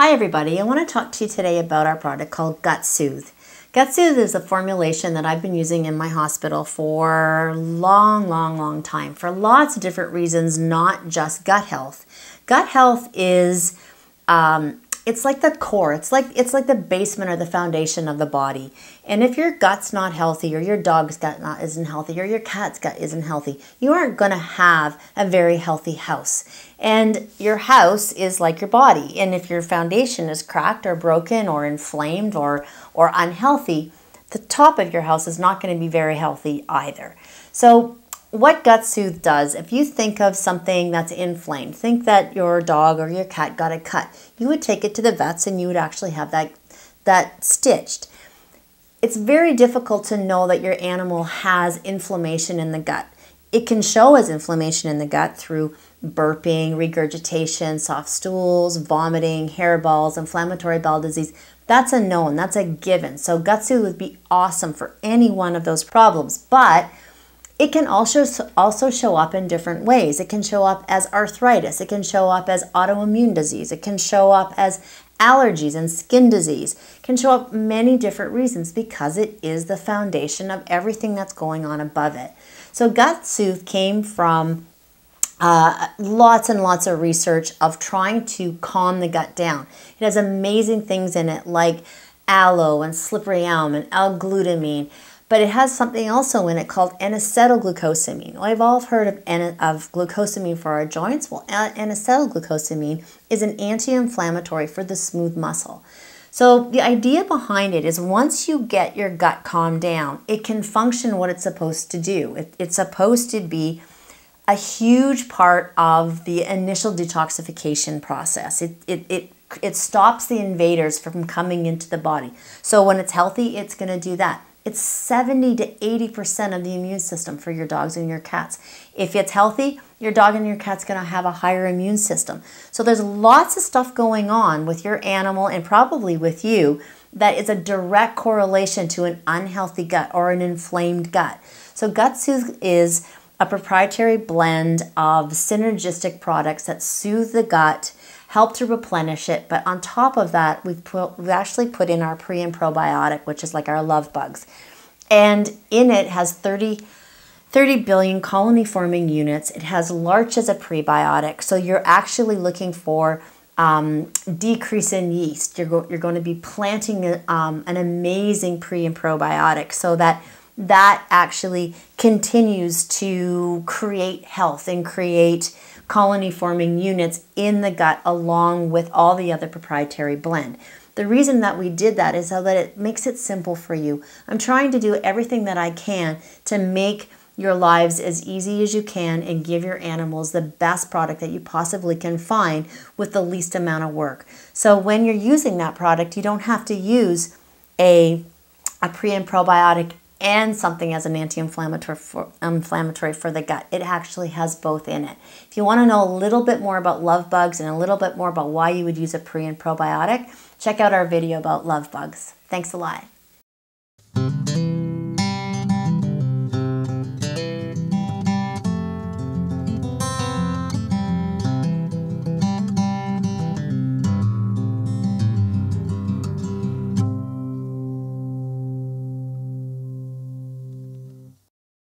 Hi everybody, I want to talk to you today about our product called Gut Soothe. Gut Soothe is a formulation that I've been using in my hospital for long, long, long time for lots of different reasons, not just gut health. Gut health is um, it's like the core. It's like it's like the basement or the foundation of the body. And if your gut's not healthy or your dog's gut not isn't healthy or your cat's gut isn't healthy you aren't going to have a very healthy house. And your house is like your body. And if your foundation is cracked or broken or inflamed or or unhealthy the top of your house is not going to be very healthy either. So what gut soothe does, if you think of something that's inflamed, think that your dog or your cat got a cut, you would take it to the vets and you would actually have that, that stitched. It's very difficult to know that your animal has inflammation in the gut. It can show as inflammation in the gut through burping, regurgitation, soft stools, vomiting, hairballs, inflammatory bowel disease. That's a known, that's a given. So gut soothe would be awesome for any one of those problems. But it can also, also show up in different ways. It can show up as arthritis. It can show up as autoimmune disease. It can show up as allergies and skin disease. It can show up many different reasons because it is the foundation of everything that's going on above it. So Gut Soothe came from uh, lots and lots of research of trying to calm the gut down. It has amazing things in it like aloe and slippery elm and L-glutamine but it has something also in it called N-acetylglucosamine. Well, I've all heard of, N- of glucosamine for our joints. Well, N-acetylglucosamine is an anti-inflammatory for the smooth muscle. So the idea behind it is once you get your gut calmed down, it can function what it's supposed to do. It, it's supposed to be a huge part of the initial detoxification process. It, it, it, it stops the invaders from coming into the body. So when it's healthy, it's going to do that. It's 70 to 80% of the immune system for your dogs and your cats. If it's healthy, your dog and your cat's going to have a higher immune system. So there's lots of stuff going on with your animal and probably with you that is a direct correlation to an unhealthy gut or an inflamed gut. So Gut Soothe is a proprietary blend of synergistic products that soothe the gut help to replenish it. But on top of that, we've, put, we've actually put in our pre and probiotic, which is like our love bugs. And in it has 30, 30 billion colony forming units. It has larch as a prebiotic. So you're actually looking for um, decrease in yeast. You're, go, you're going to be planting um, an amazing pre and probiotic so that that actually continues to create health and create colony forming units in the gut along with all the other proprietary blend. The reason that we did that is so that it makes it simple for you. I'm trying to do everything that I can to make your lives as easy as you can and give your animals the best product that you possibly can find with the least amount of work. So when you're using that product, you don't have to use a, a pre and probiotic and something as an anti-inflammatory for, inflammatory for the gut. It actually has both in it. If you want to know a little bit more about love bugs and a little bit more about why you would use a pre and probiotic, check out our video about love bugs. Thanks a lot.